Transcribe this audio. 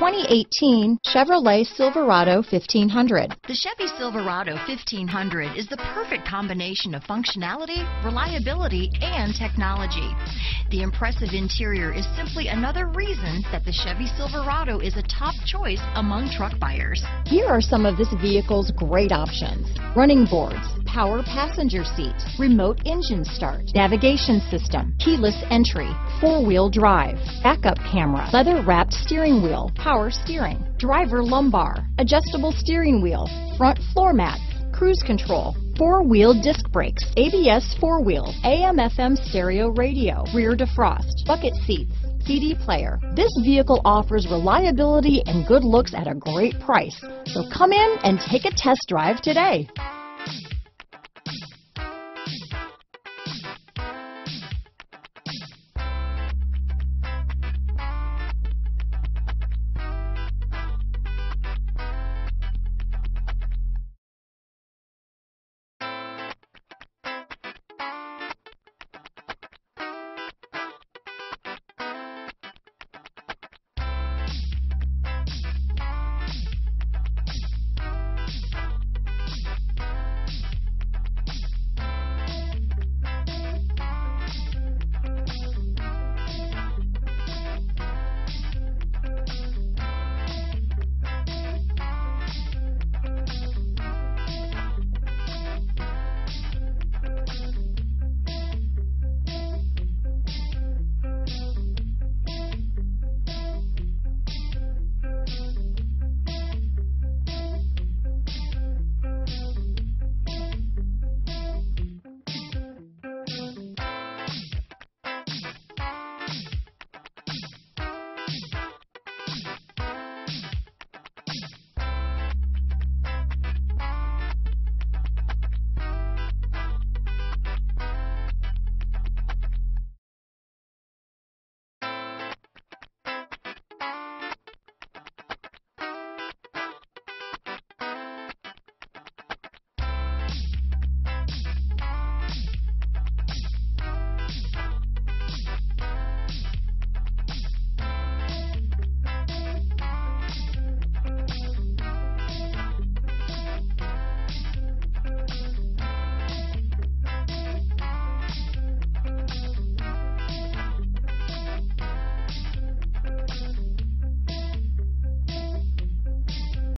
2018 Chevrolet Silverado 1500. The Chevy Silverado 1500 is the perfect combination of functionality, reliability, and technology. The impressive interior is simply another reason that the Chevy Silverado is a top choice among truck buyers. Here are some of this vehicle's great options. Running boards, power passenger seat, remote engine start, navigation system, keyless entry, four-wheel drive, backup camera, leather-wrapped steering wheel, power steering, driver lumbar, adjustable steering wheel, front floor mats, cruise control, four-wheel disc brakes, ABS four-wheel, AM-FM stereo radio, rear defrost, bucket seats, CD player. This vehicle offers reliability and good looks at a great price. So come in and take a test drive today.